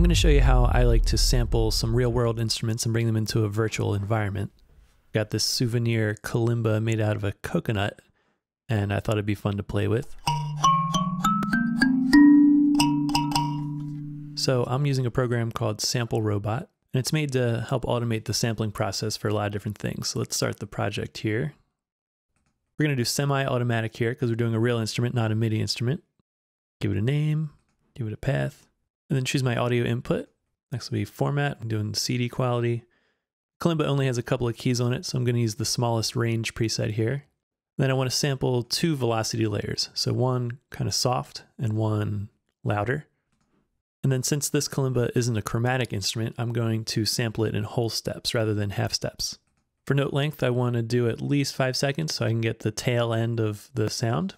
going to show you how I like to sample some real world instruments and bring them into a virtual environment. Got this souvenir kalimba made out of a coconut, and I thought it'd be fun to play with. So I'm using a program called SampleRobot, and it's made to help automate the sampling process for a lot of different things. So let's start the project here. We're going to do semi-automatic here because we're doing a real instrument, not a MIDI instrument. Give it a name, give it a path, and then choose my audio input. Next will be format. I'm doing CD quality. Kalimba only has a couple of keys on it, so I'm going to use the smallest range preset here. Then I want to sample two velocity layers. So one kind of soft and one louder. And then since this kalimba isn't a chromatic instrument, I'm going to sample it in whole steps rather than half steps. For note length, I want to do at least five seconds so I can get the tail end of the sound.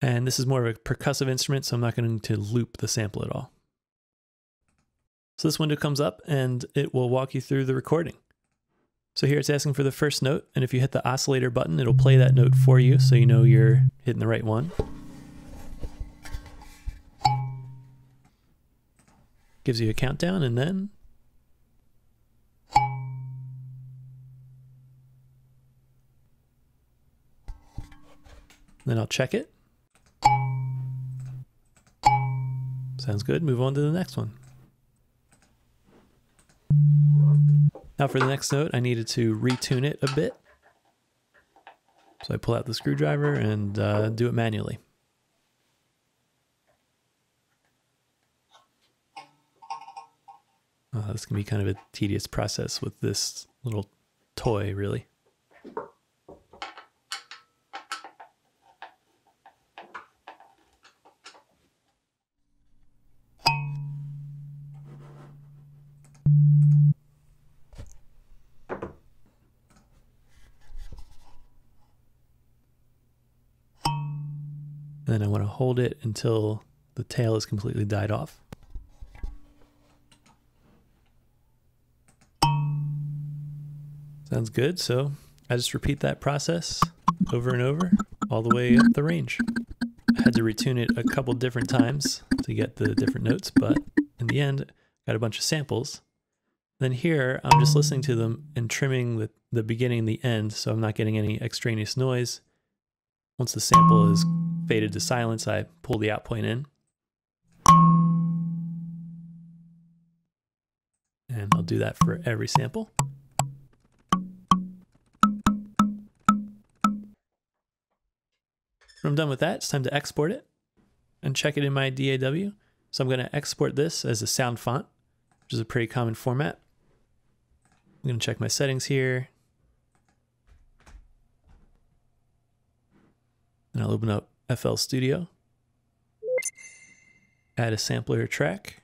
And this is more of a percussive instrument, so I'm not going to loop the sample at all. So this window comes up and it will walk you through the recording. So here it's asking for the first note, and if you hit the oscillator button, it'll play that note for you so you know you're hitting the right one. Gives you a countdown and then Then I'll check it. Sounds good. Move on to the next one. Now for the next note, I needed to retune it a bit. So I pull out the screwdriver and uh, do it manually. Oh, this can be kind of a tedious process with this little toy, really. Then I want to hold it until the tail is completely died off. Sounds good. So I just repeat that process over and over all the way up the range. I had to retune it a couple different times to get the different notes, but in the end, got a bunch of samples. Then here, I'm just listening to them and trimming the, the beginning and the end so I'm not getting any extraneous noise. Once the sample is faded to silence, I pull the out point in. And I'll do that for every sample. When I'm done with that, it's time to export it and check it in my DAW. So I'm going to export this as a sound font, which is a pretty common format. I'm going to check my settings here. And I'll open up FL Studio. Add a sampler track.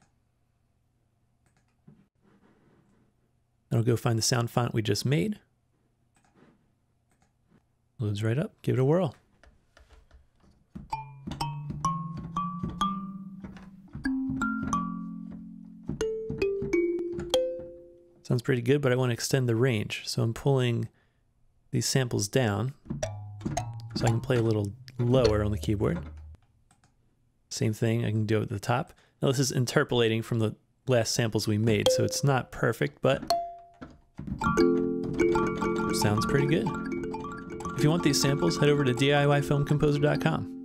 Then I'll go find the sound font we just made. Loads right up. Give it a whirl. Sounds pretty good, but I want to extend the range. So I'm pulling these samples down so I can play a little lower on the keyboard. Same thing, I can do at the top. Now this is interpolating from the last samples we made, so it's not perfect, but sounds pretty good. If you want these samples, head over to DIYFilmComposer.com.